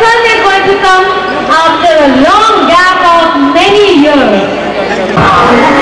sun is going to come after a long gap of many years.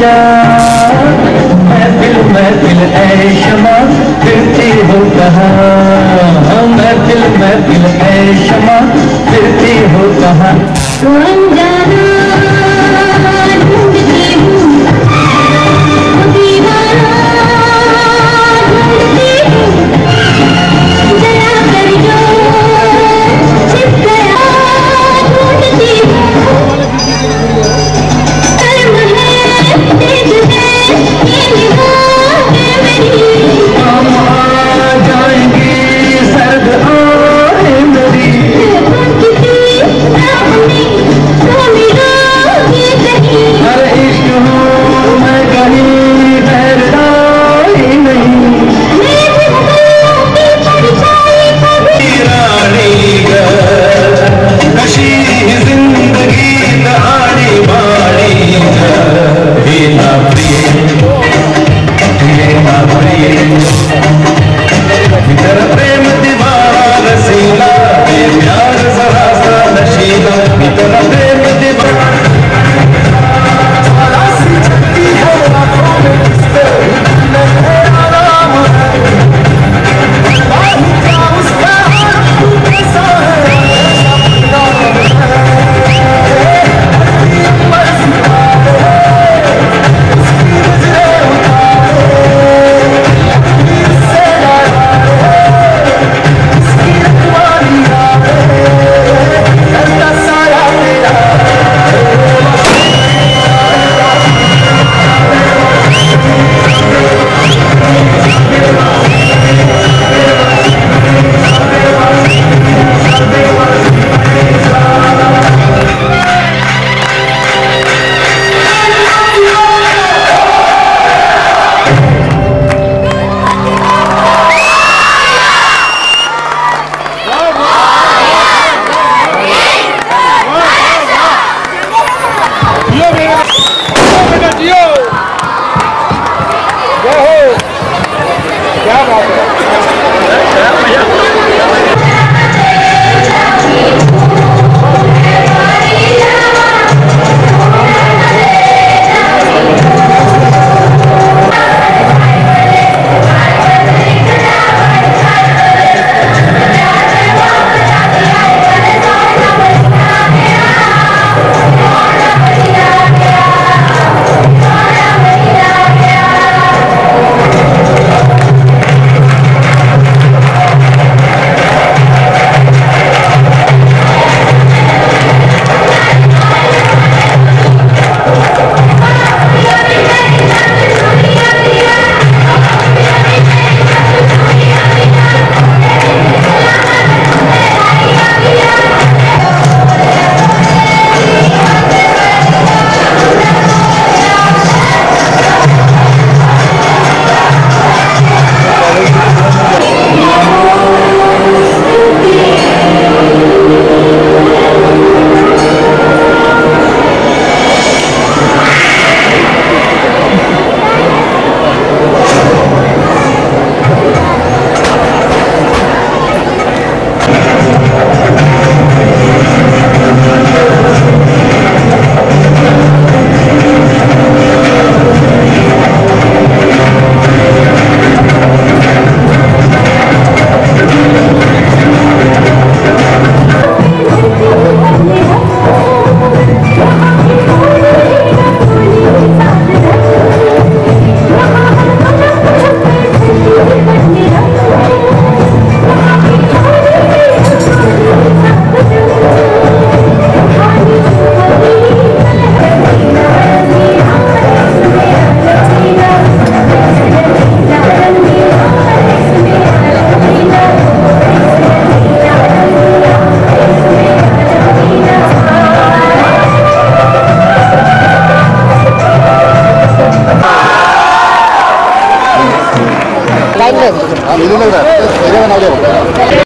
ऐशा महफिल महफिल ऐशमा फिरती हो कहा। महफिल महफिल ऐशमा फिरती हो कहा। Bravo.